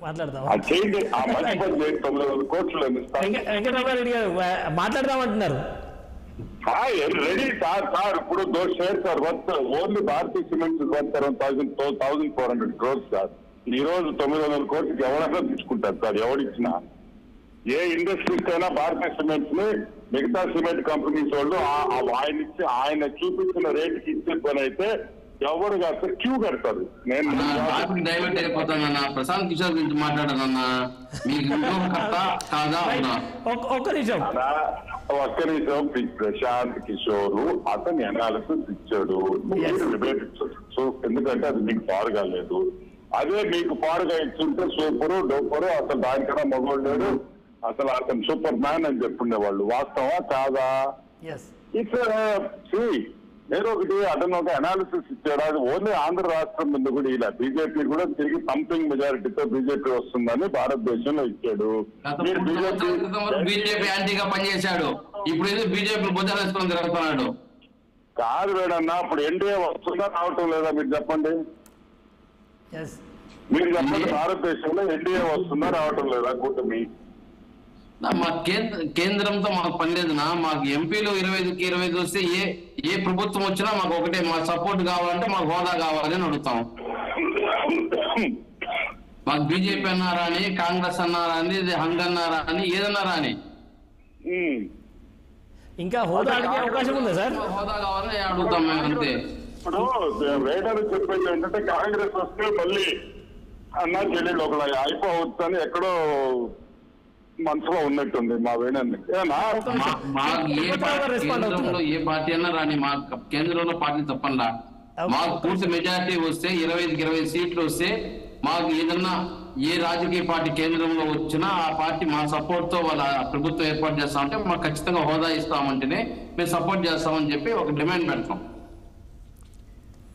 మాట్లాడదాం వెంకటరామారెడ్డి గారు మాట్లాడదామంటున్నారు. రెడీ. సార్ సార్ ఇప్పుడు దో share sir worth. Only Bharatiya cements worth around thousand thousand four hundred crores sir. ఈ రోజు తొమ్మిది వందల కోట్లకి ఎవరైనా తీసుకుంటారు సార్? ఎవరిచ్చినా ఏ ఇండస్ట్రీస్ అయినా భారతీయ సిమెంట్స్ని మిగతా సిమెంట్ కంపెనీస్ వాళ్ళు ఆయన ఇచ్చి ఆయన చూపించిన రేటుకి ఇచ్చే పని అయితే ఎవరు కాస్త క్యూ కడతారు. నేను టాపిక్ డైవర్ట్ అయిపోతానన్న ప్రశాంత్ కిషోర్ గురించి మాట్లాడానన్నా మీకు కాదా ఒక్క- నిమిషం. అలా ఒక్క నిమిషం ప్రశాంత్ కిషోర్ అతని అనాలిసిస్ ఇచ్చాడు. సో ఎందుకంటే అది మీకు పాడుగా లేదు అదే మీకు పాడుగా ఇచ్చుంటే సూపరు డోపరు అసలు దానికన్నా మగోడు లేడు అసలు అతను సూపర్ మ్యాన్ అని చెప్పుండేవాళ్ళు. వాస్తవా కాదా? ఇట్స్ నేను ఒకటి అతను ఒక అనాలిసిస్ ఇచ్చాడు. అది ఓన్లీ ఆంధ్ర రాష్ట్రం మీద కూడా ఇలా బీజేపీ కూడా తిరిగి సంథింగ్ మెజారిటీతో బీజేపీ వస్తుందని భారతదేశంలో ఇచ్చాడు. గత మీరు మూడు సంవత్సరాల క్రితం వరకు బీజేపీ బీజేపీ యాంటీగా పనిచేశాడు. ఇప్పుడు ఏదో బీజేపీ బుద్ధ వేసుకొని తిరుగుతున్నాడు? కాదు వేడన్నా ఇప్పుడు ఎన్డీఏ వస్తుందా రావటం లేదా మీరు చెప్పండి. మీరు చెప్పండి? భారతదేశంలో ఎన్డీఏ వస్తుందా రావటం లేదా కూటమి? నా మా కేంద్ర కేంద్రంతో మాకు పని లేదునా మాకు ఎంపీలు ఇరవై ఐదుకి ఇరవై ఐదు వస్తే ఏ ఏ ప్రభుత్వం వచ్చినా మాకు ఒకటే మా సపోర్ట్ కావాలంటే మాకు హోదా కావాలి అని అడుగుతాం. మాకు బీజేపీ అన్నారా అని కాంగ్రెస్ అన్నారా అని ఇది హంగ్ అన్నారా అని ఏదన్నారా అని. ఇంకా హోదా అడిగే అవకాశం ఉందా సార్? మాకు హోదా కావాలని అడుగుతాం మేము అంతే. ఇప్పుడు వేడాలు చెప్పేది ఏంటంటే కాంగ్రెస్ వస్తే మళ్ళీ అన్నా చెల్లెళ్ళు ఒక అయిపోవచ్చని ఎక్కడో మనసులో ఉన్నట్టుంది మా వేణాన్ని కేంద్రంలో. ఏ పార్టీ అన్నా రాని మా కేంద్రంలో పార్టీ తప్పండా మాకు పూర్తి మెజారిటీ వస్తే ఇరవై ఐదుకి ఇరవై సీట్లు వస్తే మాకు ఏదన్నా ఏ రాజకీయ పార్టీ కేంద్రంలో వచ్చినా ఆ పార్టీ మా సపోర్ట్తో వాళ్ళ ప్రభుత్వం ఏర్పాటు చేస్తామంటే మాకు ఖచ్చితంగా హోదా ఇస్తామంటేనే మేము సపోర్ట్ చేస్తామని చెప్పి ఒక డిమాండ్ పెడతాం ఓ పోయి పదే పదే ప్రత్యేక హోదా సభల్లో కూడా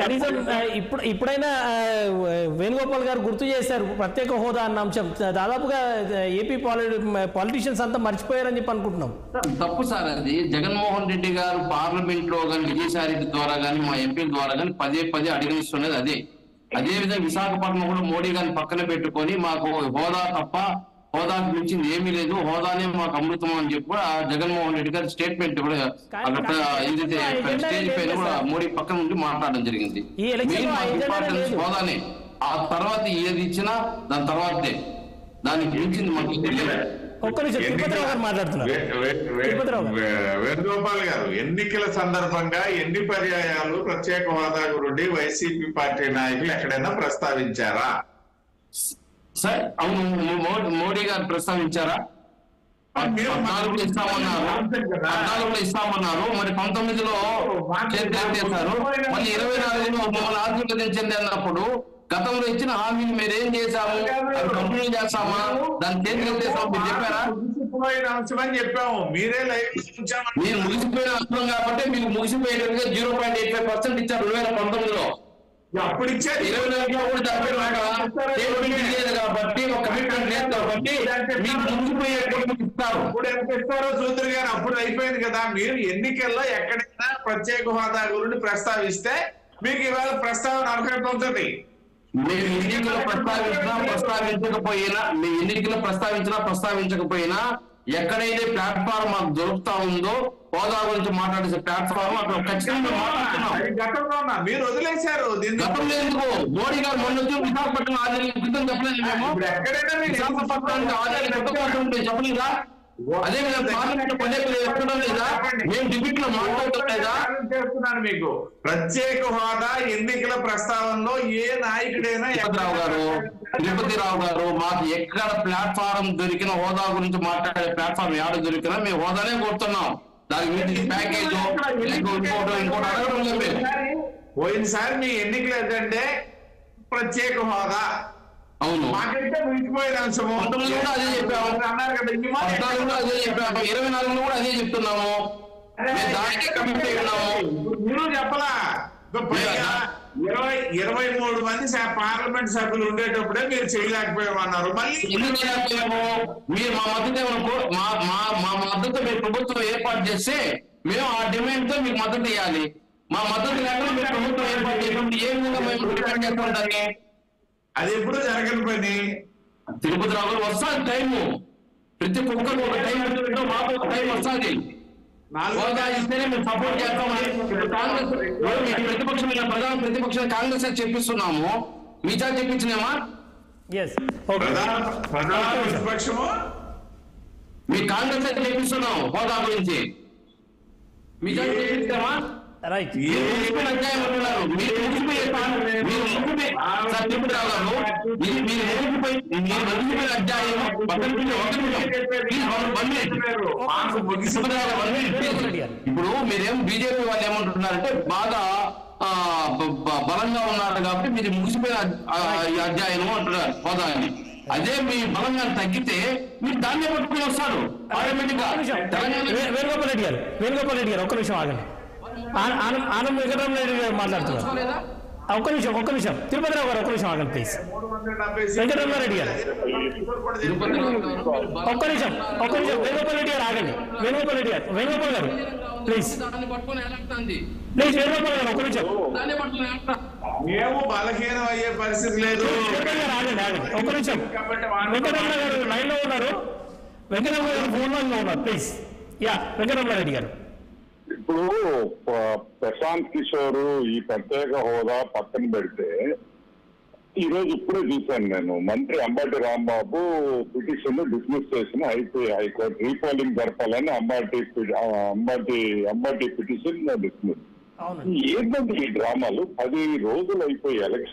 కనీసం ఇప్పుడు ఇప్పుడైనా వేణుగోపాల్ గారు గుర్తు చేశారు ప్రత్యేక హోదా అన్న అంశం దాదాపుగా ఏపీ పాలి పాలిటీషియన్స్ అంతా మర్చిపోయారని చెప్పి అనుకుంటున్నాం తప్పు సార్ అది జగన్మోహన్ రెడ్డి గారు పార్లమెంట్లో కానీ విజయసాయి రెడ్డి ద్వారా కానీ మా ఎంపీల ద్వారా కానీ పదే పదే అడిగిస్తున్నది అదే అదే విధంగా విశాఖపట్నం కూడా మోడీ గారిని పక్కన పెట్టుకొని మాకు హోదా తప్ప హోదాకు మించింది ఏమీ లేదు. హోదానే మాకు అమృతం అని చెప్పి కూడా జగన్మోహన్ రెడ్డి గారి స్టేట్మెంట్ కూడా అక్కడ ఏదైతే స్టేజ్ పైన కూడా మోడీ పక్కన ఉండి మాట్లాడడం జరిగింది. ఇంపార్టెన్స్. హోదానే. ఆ తర్వాత ఏది ఇచ్చినా దాని తర్వాతే. దానికి మించింది మాకు తెలియదు ఒక్క నిమిషం తిరుపతిరావు గారు మాట్లాడుతున్నారు. వేణుగోపాల్ గారు ఎన్నికల సందర్భంగా ఎన్ని పర్యాయాలు ప్రత్యేక హోదా గురించి వైసీపీ పార్టీ నాయకులు ఎక్కడైనా ప్రస్తావించారా? సార్ అవును మోడీ గారు ప్రస్తావించారా? పద్నాలుగులో ఇస్తామన్నారు. పద్నాలుగులో ఇస్తామన్నారు. మరి పంతొమ్మిదిలో చేశారు? మళ్ళీ ఇరవై నాలుగులో మమ్మల్ని ఆశీర్వదించండి అన్నప్పుడు గతంలో ఇచ్చిన హామీని మీరు ఏం చేశాము? కంటిన్యూ చేస్తామా? దాన్ని చేతికి చేస్తాము మీరు చెప్పారా? చెప్పాము. మీరే మీరు ముగిసిపోయిన అవసరం కాబట్టి మీకు ముగిసిపోయేటట్టుగా zero point eight five percent ఇచ్చారు రెండు వేల పంతొమ్మిదిలో. అప్పుడు ఇచ్చారు ఇరవై నాలుగులో కూడా కాబట్టి ఒక కమిట్మెంట్ లేదు కాబట్టి మీకు ముగిసిపోయేటట్టు ఇస్తారు అప్పుడు ఎంత ఇస్తారో చూద్దరు గారు అప్పుడు అయిపోయింది కదా. మీరు ఎన్నికల్లో ఎక్కడైనా ప్రత్యేక హోదా గురించి ప్రస్తావిస్తే మీకు ఇవాళ ప్రస్తావన అర్హత ఉంటుంది. మీరు ఎన్నికలు ప్రస్తావించినా ప్రస్తావించకపోయినా మీ ఎన్నికలు ప్రస్తావించినా ప్రస్తావించకపోయినా ఎక్కడైతే ప్లాట్ఫామ్ మాకు దొరుకుతా ఉందో హోదా గురించి మాట్లాడే ప్లాట్ఫామ్ అక్కడ ఖచ్చితంగా మాట్లాడుతున్నాం. మీరు వదిలేశారు. దీన్ని గతంలో ఎందుకు? మోడీ గారు మొన్న విశాఖపట్నం ఆదాయం క్రితం చెప్పలేదు మేము. విశాఖపట్నానికి ఆదాయం అదే విధంగా పార్లమెంట్ లేదా? మేము డిబేట్లో మాట్లాడటం లేదా? చేస్తున్నాను మీకు? ప్రత్యేక హోదా ఎన్నికల ప్రస్తావనలో ఏ నాయకుడైనా తిరుపతిరావు గారు తిరుపతిరావు గారు మాకు ఎక్కడ ప్లాట్ఫారం దొరికిన హోదా గురించి మాట్లాడే ప్లాట్ఫామ్ ఏడ దొరికినా మేము హోదానే కోరుతున్నాం. దానికి మించి ప్యాకేజ్ ఇంకోటో ఇంకోటి అడగడం లేదు. పోయినసారి మీ ఎన్నికలు ఏంటంటే ప్రత్యేక హోదా. అవును. అంశము పంతొమ్మిది కూడా అదే చెప్పాము. అన్నారు కదా ఈ మాట పద్నాలుగులో అదే చెప్పాము. ఇరవై నాలుగులో కూడా అదే చెప్తున్నాము. దానికే కమిట్ అయి ఉన్నాము మీరు చెప్పలా. ఇరవై ఇరవై మూడు మంది పార్లమెంట్ సభ్యులు ఉండేటప్పుడే మీరు చేయలేకపోయామన్నారు. మళ్ళీ మీరు మా మద్దతు మా మా మా మద్దతు మీరు ప్రభుత్వం ఏర్పాటు చేస్తే మేము ఆ డిమాండ్తో మీకు మద్దతు ఇవ్వాలి. మా మద్దతు లేకుండా మీరు ప్రభుత్వం ఏర్పాటు చేసినప్పుడు ఏ విధంగా మేము డిమాండ్ చేస్తాం దాన్ని అది ఎప్పుడు జరగని పని. తిరుపతి రావు గారు వస్తుంది టైము. ప్రతి ఒక్కరు ఒక టైం మాకు ఒక టైం వస్తుంది. సపోర్ట్ చేస్తామని కాంగ్రెస్ ప్రతిపక్షమైన ప్రధాన ప్రతిపక్ష కాంగ్రెస్ చెప్పిస్తున్నాము. మీచా చెప్పించినామా ప్రతిపక్షము? మీ కాంగ్రెస్ అని చెప్పిస్తున్నాము హోదా గురించి. మీచా చెప్పించామా రైట్ మీరు గారు మీరు అధ్యాయం పక్కన. ఇప్పుడు మీరేం బీజేపీ వాళ్ళు ఏమంటున్నారంటే బాగా బలంగా ఉన్నారు కాబట్టి మీరు ముగిసిపోయిన అధ్యాయం అంటున్నారు హోదా అని అదే మీ బలంగా తగ్గితే మీరు దాన్నే పట్టుకుని వస్తారు ఆటోమేటిక్గా వేణుగోపాల్ రెడ్డి గారు వేణుగోపాల్ రెడ్డి గారు ఒక్క నిమిషం ఆగండి. ఆన- ఆనం ఆనం వెంకటరామరెడ్డి గారు మాట్లాడుతున్నారు. ఒక్క నిమిషం ఒక్క నిమిషం. తిరుపతి రావు గారు ఒక్క నిమిషం ఆగండి ప్లీజ్ వెంకటరమణారెడ్డి గారు. ఒక్క నిమిషం ఒక్క నిమిషం. వేణుగోపాల్ రెడ్డి గారు ఆగండి. వేణుగోపాల్ రెడ్డి గారు వేణుగోపాల్ గారు ప్లీజ్ ప్లీజ్ వేణుగోపాల్ గారు ఒక్క నిమిషం. మేము బలహీనం అయ్యే పరిస్థితి లేదు. ఆగండి ఆగండి. ఒక్క నిమిషం. వెంకటరమణ గారు లైన్లో ఉన్నారు. వెంకటరమణ గారు ఫోన్ లైన్లో ఉన్నారు ప్లీజ్ యా వెంకటరమణారెడ్డి గారు. ఇప్పుడు ప్రశాంత్ కిషోర్ ఈ ప్రత్యేక హోదా పక్కన పెడితే ఈ రోజు ఇప్పుడే చూశాను నేను మంత్రి అంబటి రాంబాబు పిటిషన్ డిస్మిస్ చేసిన హైకో హైకోర్టు రీపోలింగ్ జరపాలని అంబటి అంబటి అంబటి పిటిషన్ డిస్మిస్ ఏంటంటే ఈ డ్రామాలు పది రోజులు అయిపోయి ఎలక్షన్